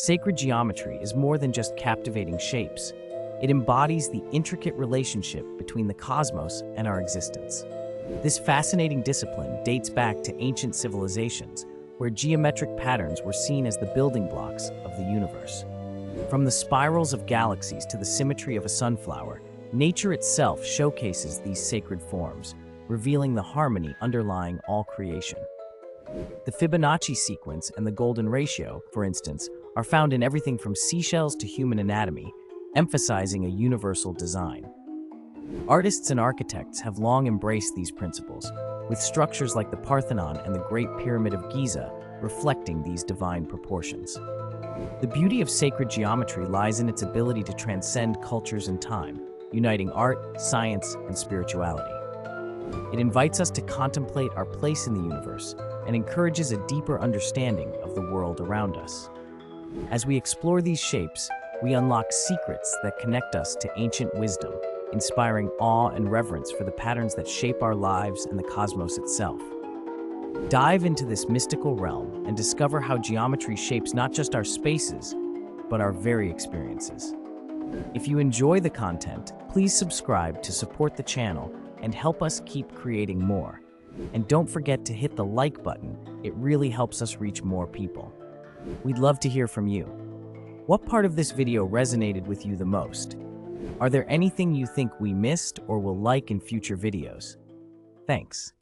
Sacred geometry is more than just captivating shapes. It embodies the intricate relationship between the cosmos and our existence. This fascinating discipline dates back to ancient civilizations, where geometric patterns were seen as the building blocks of the universe. From the spirals of galaxies to the symmetry of a sunflower, nature itself showcases these sacred forms, revealing the harmony underlying all creation. The Fibonacci sequence and the golden ratio, for instance, are found in everything from seashells to human anatomy, emphasizing a universal design. Artists and architects have long embraced these principles, with structures like the Parthenon and the Great Pyramid of Giza reflecting these divine proportions. The beauty of sacred geometry lies in its ability to transcend cultures and time, uniting art, science, and spirituality. It invites us to contemplate our place in the universe and encourages a deeper understanding of the world around us. As we explore these shapes, we unlock secrets that connect us to ancient wisdom, inspiring awe and reverence for the patterns that shape our lives and the cosmos itself. Dive into this mystical realm and discover how geometry shapes not just our spaces, but our very experiences. If you enjoy the content, please subscribe to support the channel and help us keep creating more. And don't forget to hit the like button, it really helps us reach more people. We'd love to hear from you. What part of this video resonated with you the most? Are there anything you think we missed or will like in future videos? Thanks.